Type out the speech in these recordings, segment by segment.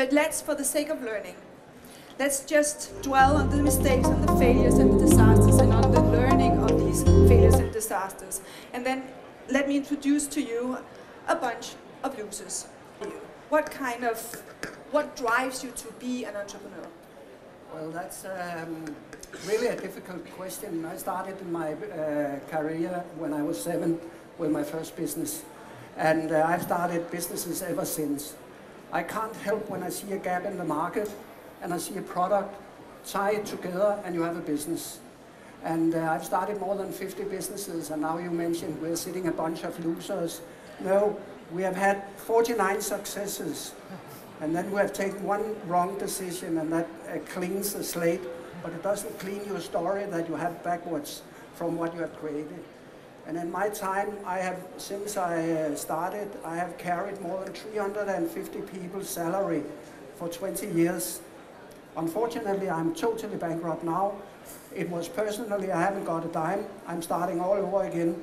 But let's, for the sake of learning, let's just dwell on the mistakes, on the failures and the disasters, and on the learning of these failures and disasters. And then let me introduce to you a bunch of losers. What kind of, what drives you to be an entrepreneur? Well, that's um, really a difficult question. I started my uh, career when I was seven with my first business. And uh, I've started businesses ever since. I can't help when I see a gap in the market and I see a product, tie it together and you have a business. And uh, I've started more than 50 businesses and now you mentioned we're sitting a bunch of losers. No, we have had 49 successes and then we have taken one wrong decision and that uh, cleans the slate, but it doesn't clean your story that you have backwards from what you have created. And in my time, I have, since I uh, started, I have carried more than 350 people's salary for 20 years. Unfortunately, I'm totally bankrupt now. It was personally, I haven't got a dime. I'm starting all over again.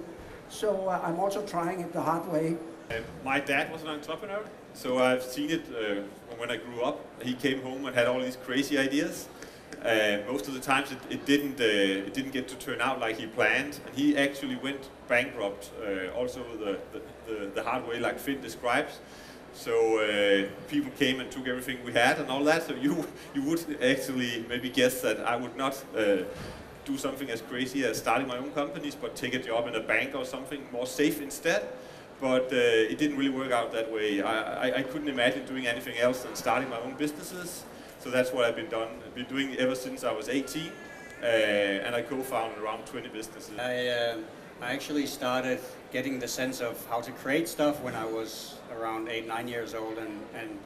So uh, I'm also trying it the hard way. Uh, my dad was an entrepreneur, so I've seen it uh, when I grew up. He came home and had all these crazy ideas. Uh, most of the times it, it didn't uh, it didn't get to turn out like he planned, and he actually went bankrupt. Uh, also the, the, the, hard way, like Finn describes. So uh, people came and took everything we had and all that. So you you would actually maybe guess that I would not uh, do something as crazy as starting my own companies, but take a job in a bank or something more safe instead. But uh, it didn't really work out that way. I, I, I couldn't imagine doing anything else than starting my own businesses. So that's what I've been done, been doing ever since I was 18, uh, and I co-founded around 20 businesses. I, uh, I actually started getting the sense of how to create stuff when I was around eight, nine years old, and, and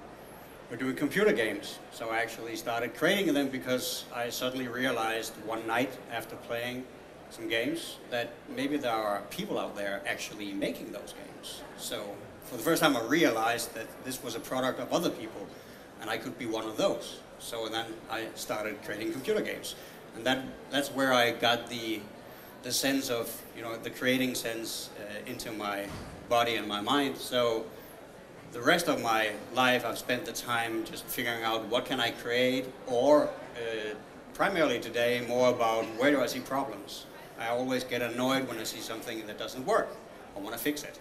we're doing computer games. So I actually started creating them because I suddenly realized one night after playing some games that maybe there are people out there actually making those games. So for the first time I realized that this was a product of other people and I could be one of those. So then I started creating computer games. And that, that's where I got the, the sense of, you know, the creating sense uh, into my body and my mind. So the rest of my life I've spent the time just figuring out what can I create or uh, primarily today more about where do I see problems. I always get annoyed when I see something that doesn't work. I want to fix it.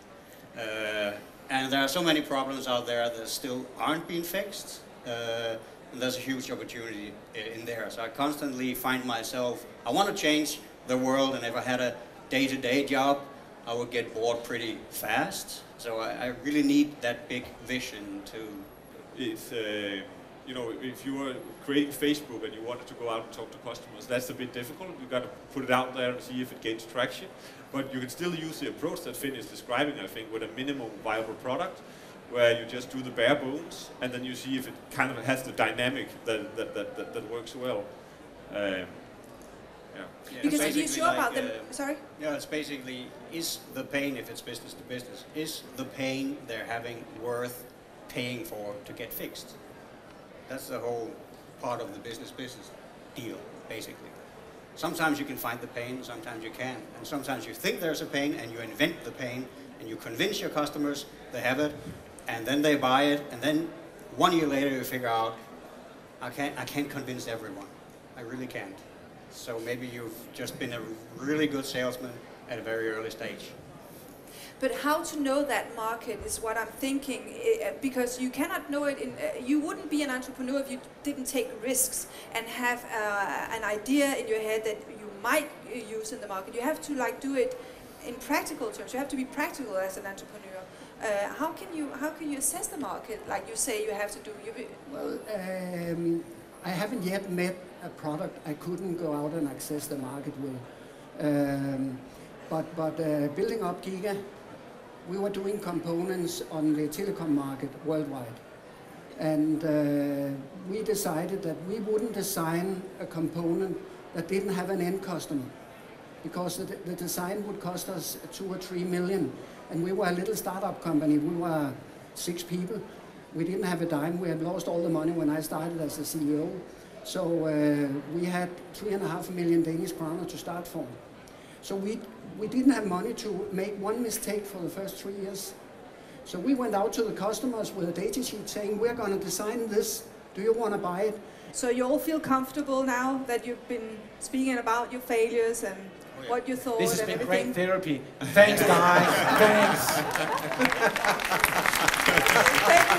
Uh, and there are so many problems out there that still aren't being fixed. Uh, there's a huge opportunity in there. So I constantly find myself, I want to change the world, and if I had a day-to-day -day job, I would get bored pretty fast. So I, I really need that big vision to... It's, uh, you know, if you were creating Facebook and you wanted to go out and talk to customers, that's a bit difficult. You've got to put it out there and see if it gains traction. But you can still use the approach that Finn is describing, I think, with a minimum viable product where you just do the bare bones and then you see if it kind of has the dynamic that, that, that, that, that works well. Um, yeah. yeah. Because if you show like, about them, uh, sorry? Yeah, it's basically, is the pain, if it's business to business, is the pain they're having worth paying for to get fixed? That's the whole part of the business-business deal, basically. Sometimes you can find the pain, sometimes you can't. And sometimes you think there's a pain and you invent the pain and you convince your customers they have it and then they buy it, and then one year later you figure out, I can't, I can't convince everyone. I really can't. So maybe you've just been a really good salesman at a very early stage. But how to know that market is what I'm thinking, eh, because you cannot know it in, uh, you wouldn't be an entrepreneur if you didn't take risks and have uh, an idea in your head that you might use in the market. You have to like do it in practical terms. You have to be practical as an entrepreneur. Uh, how can you how can you assess the market like you say you have to do? You well, um, I haven't yet met a product I couldn't go out and access the market with. Um, but but uh, building up Giga, we were doing components on the telecom market worldwide, and uh, we decided that we wouldn't design a component that didn't have an end customer, because the, the design would cost us two or three million and we were a little startup company. We were six people. We didn't have a dime. We had lost all the money when I started as a CEO. So uh, we had three and a half million Danish kroner to start from. So we, we didn't have money to make one mistake for the first three years. So we went out to the customers with a data sheet saying, we're going to design this. Do you want to buy it? So you all feel comfortable now that you've been speaking about your failures and what you thought. This has been everything. great therapy. Thanks, guys. Thanks. Thank